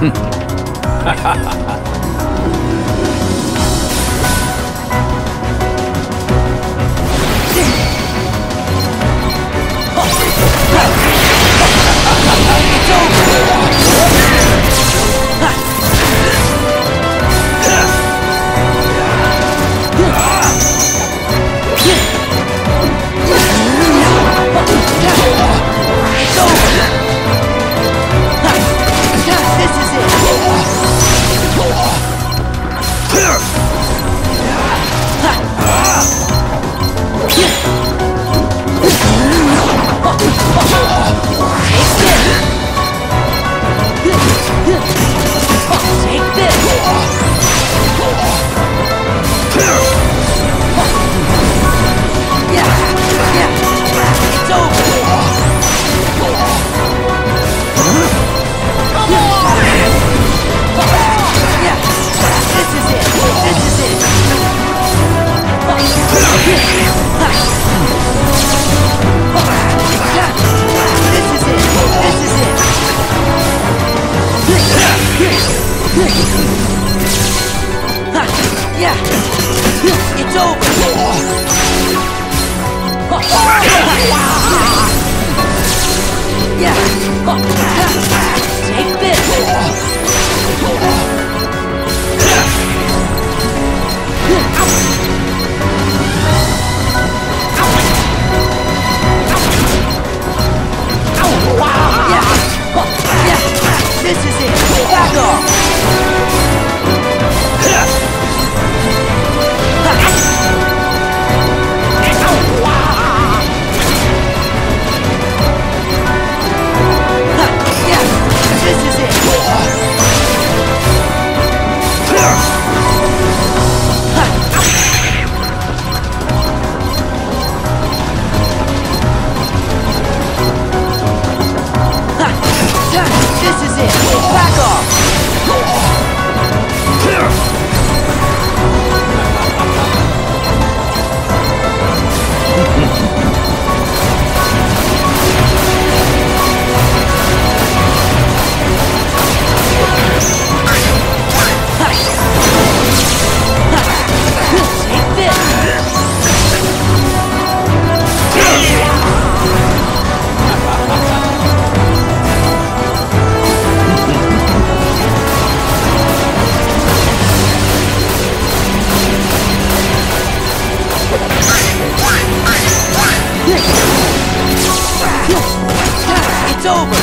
哼哈哈哈 Yeah! It's over! over!